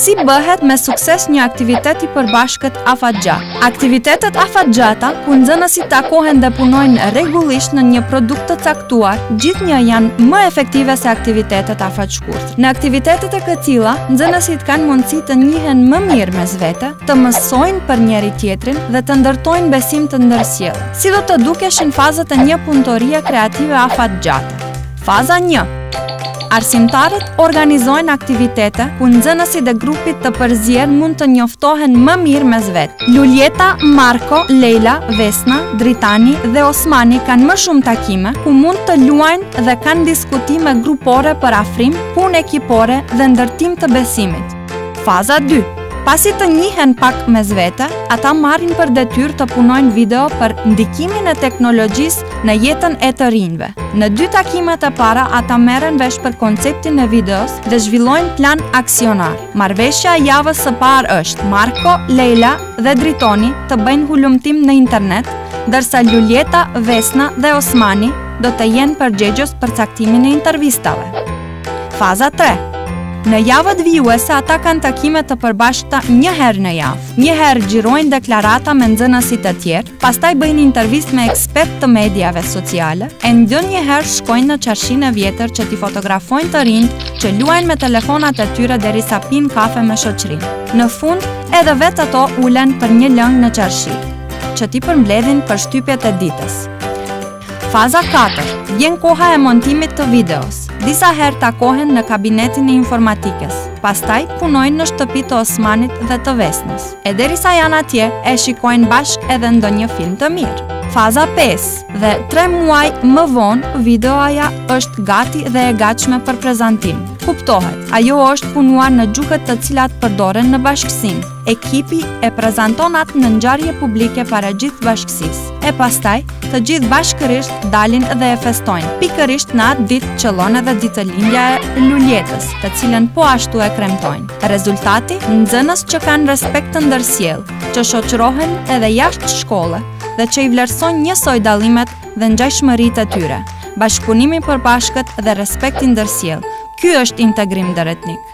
Si bëhet me sukses një aktivitet i përbashkët afatgjatë? Aktivitetet afatgjata, ku nxënësit takohen dhe punojnë rregullisht në një produkt të caktuar, gjithnjë janë më efektive se aktivitetet afatshkurta. Në aktivitetet e këtilla, nxënësit kanë mundësi të njihen më mirë mes vete, të mësojnë për njëri-tjetrin dhe të ndërtojnë besim të ndërsjellë. Si do të dukeshin fazat e një punëtorie kreative afatgjatë? Faza 1. Arsimtarët organizojnë aktivitete ku nxënësit e grupit të përzier mund të njoftohen më mirë mes vete. Luljeta, Marko, Lejla, Vesna, Dritani dhe Osmani kanë më shumë takime ku mund të luajnë dhe kanë diskutime grupore për afrim, punë ekipore dhe ndërtim të besimit. Faza 2. Pasi të njihen pak mes vete, ata marrin për detyrë të punojnë video për ndikimin e teknologjisë në jetën e të rinjve. Në dy takimet e para, ata merren vesh për konceptin e videos dhe zhvillojnë plan aksionar. Marrëveshja e javës së parë është Marko, Lejla dhe Dritoni të bëjnë hulumtim në internet, ndërsa Luljeta, Vesna dhe Osmani do të jenë përgjegjës për caktimin e intervistave. Faza 3. Në javët vijuese ata kanë takime të përbashkëta një herë në javë. Një herë xhirojnë deklarata me nxënës të tjerë, pastaj bëjnë intervistë me ekspertë të mediave sociale, e ndonjëherë shkojnë në çarshinë e vjetër që t'i fotografojnë të rinjtë që luajnë me telefonat e tyre derisa pinë kafe me shoqërinë. Në fund, edhe vetë ato ulen për një lëng në çarshi, që t'i përmbledhin përshtypjet e ditës. Faza 4. Vjen koha e montimit të videos. Disa herë takohen në kabinetin e informatikës, pastaj punojnë në shtëpi të Osmanit dhe të Vesnës. E derisa janë atje, e shikojnë bashkë edhe ndonjë film të mirë. Faza 5. Dhe 3 muaj më vonë, videoja është gati dhe e gatshme për prezantim. Kuptohet, ajo është punuar në gjuhët të cilat përdoren në bashkësinë. ekipi e prezanton atë në ngjarje publike para gjithë bashkësisë. E pastaj, të gjithë bashkërisht dalin dhe e festojnë. Pikërisht në atë ditë qëllon edhe ditëlindja e Luljetës, të cilën po ashtu e kremtojnë. Rezultati, nxënës që kanë respekt të ndërsjellë, që shoqërohen edhe jashtë shkolle dhe që i vlerësojnë njësoj dallimet dhe ngjashmëritë e tyre. Bashkëpunim i përbashkët dhe respekt i ndërsjellë. Ky është integrim ndëretnik.